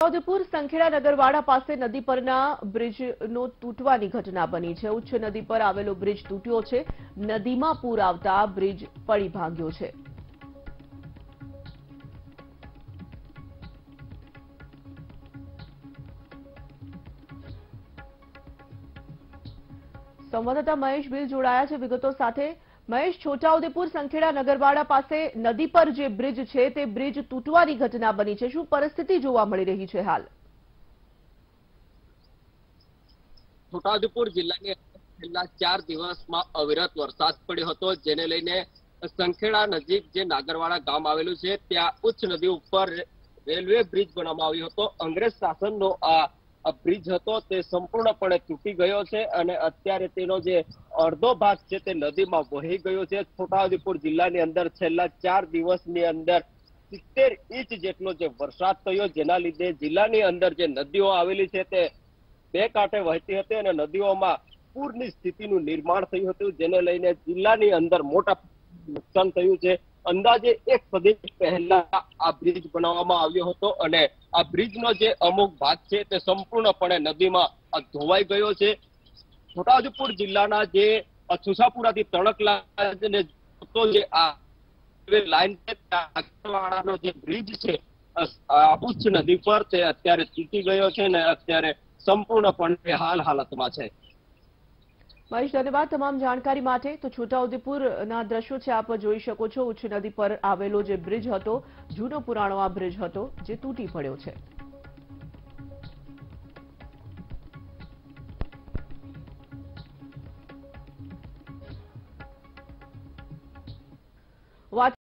છોટાઉદેપુર સંખેડા નગરવાડા પાસે નદી પરના બ્રિજનો તૂટવાની ઘટના બની છે. ઉચ્ચ નદી પર આવેલો બ્રિજ તૂટ્યો છે. નદીમાં પૂર આવતા બ્રિજ પડી ભાંગ્યો છે. સંવાદદાતા મહેશ બિલ જોડાયા છે. વિગતો સાથે મહેશ છોટાઉદેપુર સંખેડા નગરવાડા પાસે નદી પર જે બ્રિજ છે, તે બ્રિજ તૂટવાની ઘટના બની છે. શું પરિસ્થિતિ જોવા મળી રહી છે હાલ? છોટાઉદેપુર જિલ્લાની છેલ્લા ચાર દિવસમાં અવિરત વરસાદ પડ્યો હતો, જેને લઈને સંખેડા નજીક જે નાગરવાડા ગામ આવેલું છે, ત્યાં ઉચ્ચ નદી ઉપર રેલવે બ્રિજ બનાવવામાં આવ્યો હતો. અંગ્રેજ શાસનનો આ બ્રિજ હતો તે સંપૂર્ણપણે તૂટી ગયો છે અને અત્યારે તેનો જે અડધો ભાગ છે તે નદીમાં વહી ગયો છે. છોટાઉદેપુર જિલ્લાની અંદર છેલ્લા ચાર દિવસની અંદર સિત્તેર ઇંચ જેટલો જે વરસાદ થયો જેના લીધે જિલ્લાની અંદર જે નદીઓ આવેલી છે તે બે કાંઠે વહેતી હતી અને નદીઓમાં પૂરની સ્થિતિનું નિર્માણ થયું હતું જેને લઈને જિલ્લાની અંદર મોટા નુકસાન થયું છે. અંદાજે એક સદી પહેલા આ બ્રિજ બનાવવામાં આવ્યો હતો અને આ બ્રિજનો જે અમુક ભાગ છે તે સંપૂર્ણપણે નદીમાં ધોવાઈ ગયો છે. છોટાઉદેપુર જિલ્લાના જે સુસાપુરાથી તણકલા જે આ લાઈન ત્યાં જે બ્રિજ છે ઉચ્ચ નદી પર તે અત્યારે તૂટી ગયો છે ને અત્યારે સંપૂર્ણપણે હાલ હાલતમાં છે. મહેશ ધન્યવાદ તમામ જાણકારી માટે તો છોટાઉદેપુરના દ્રશ્યો છે, આપ જોઈ શકો છો. ઉચ્ચ નદી પર આવેલો જે બ્રિજ હતો, જૂનો પુરાણો આ બ્રિજ હતો, જે તૂટી પડ્યો છે. વાત